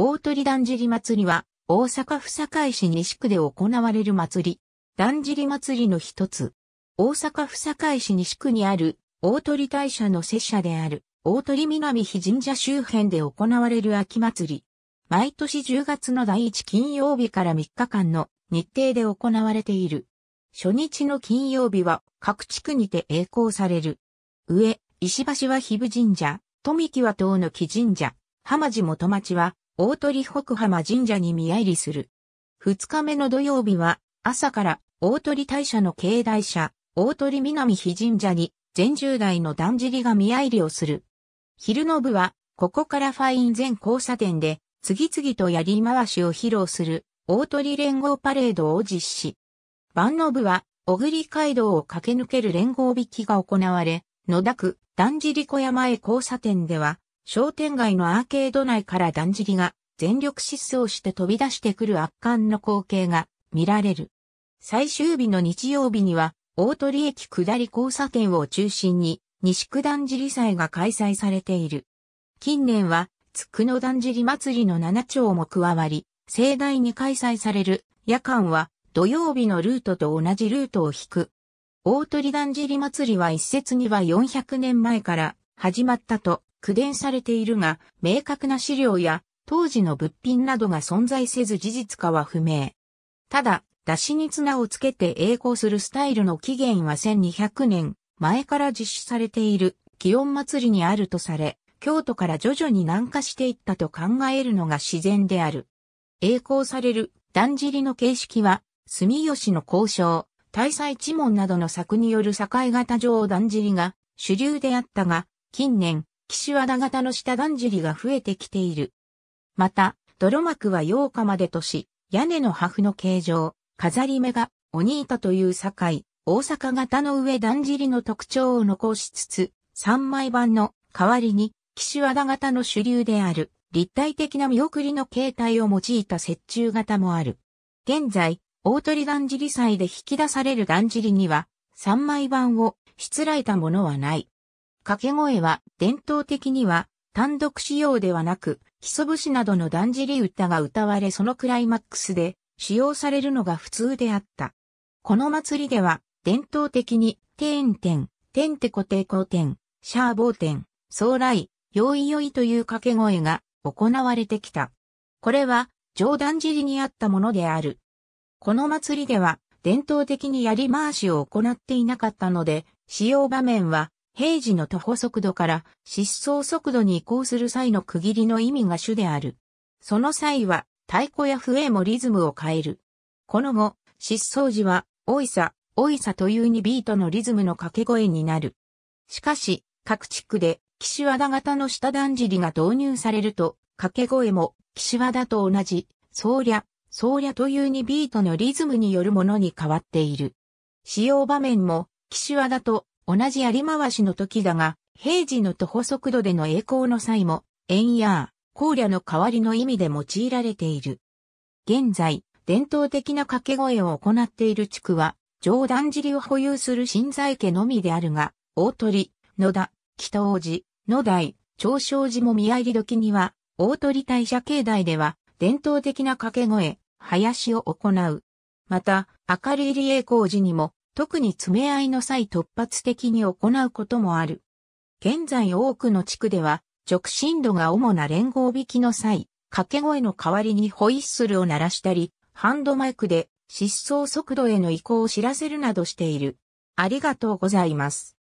大鳥だんじり祭りは、大阪府堺市西区で行われる祭り。だんじり祭りの一つ。大阪府堺市西区にある、大鳥大社の拙者である、大鳥南比神社周辺で行われる秋祭り。毎年10月の第1金曜日から3日間の日程で行われている。初日の金曜日は各地区にて栄光される。上、石橋は日部神社、富木は東の木神社、浜地元町は大鳥北浜神社に見入りする。二日目の土曜日は朝から大鳥大社の境内社、大鳥南比神社に全10代のだんじりが見入りをする。昼の部はここからファイン全交差点で次々と槍回しを披露する大鳥連合パレードを実施。晩の部は小栗街道を駆け抜ける連合引きが行われ、野田区、だんじり小山へ交差点では、商店街のアーケード内からだんじりが全力疾走して飛び出してくる圧巻の光景が見られる。最終日の日曜日には、大鳥駅下り交差点を中心に、西区だんじり祭が開催されている。近年は、つくのだんじり祭りの7丁も加わり、盛大に開催される夜間は土曜日のルートと同じルートを引く。大鳥だんじり祭りは一説には400年前から始まったと苦伝されているが、明確な資料や当時の物品などが存在せず事実かは不明。ただ、出しに綱をつけて栄光するスタイルの起源は1200年前から実施されている気温祭りにあるとされ、京都から徐々に南下していったと考えるのが自然である。栄光されるだんじりの形式は、住吉の交渉、大祭地門などの作による境型上だんじりが主流であったが、近年、岸和田型の下だんじりが増えてきている。また、泥幕は8日までとし、屋根の破風の形状、飾り目が鬼板という境、大阪型の上だんじりの特徴を残しつつ、三枚版の代わりに岸和田型の主流である立体的な見送りの形態を用いた折衷型もある。現在、大鳥だんじり祭で引き出されるだんじりには、三枚版をしつらえたものはない。掛け声は伝統的には単独使用ではなく、基礎節などのだんじり歌が歌われそのクライマックスで使用されるのが普通であった。この祭りでは伝統的に、テーンテン、テンテコテコテン、シャーボーテン、ソーライ、よいよいという掛け声が行われてきた。これは冗談尻にあったものである。この祭りでは伝統的に槍回しを行っていなかったので、使用場面は平時の徒歩速度から疾走速度に移行する際の区切りの意味が主である。その際は太鼓や笛もリズムを変える。この後、疾走時は、おいさ、おいさという2ビートのリズムの掛け声になる。しかし、各地区で岸和田型の下段尻が導入されると、掛け声も岸和田と同じ、総略、総略という2ビートのリズムによるものに変わっている。使用場面も岸和田と同じやり回しの時だが、平時の徒歩速度での栄光の際も、円や荒野の代わりの意味で用いられている。現在、伝統的な掛け声を行っている地区は、上段尻を保有する新在家のみであるが、大鳥、野田、北王子、野台、長生寺も見入り時には、大鳥大社境内では、伝統的な掛け声、林を行う。また、明るい理栄光寺にも、特に詰め合いの際突発的に行うこともある。現在多くの地区では、直進度が主な連合引きの際、掛け声の代わりにホイッスルを鳴らしたり、ハンドマイクで失踪速度への移行を知らせるなどしている。ありがとうございます。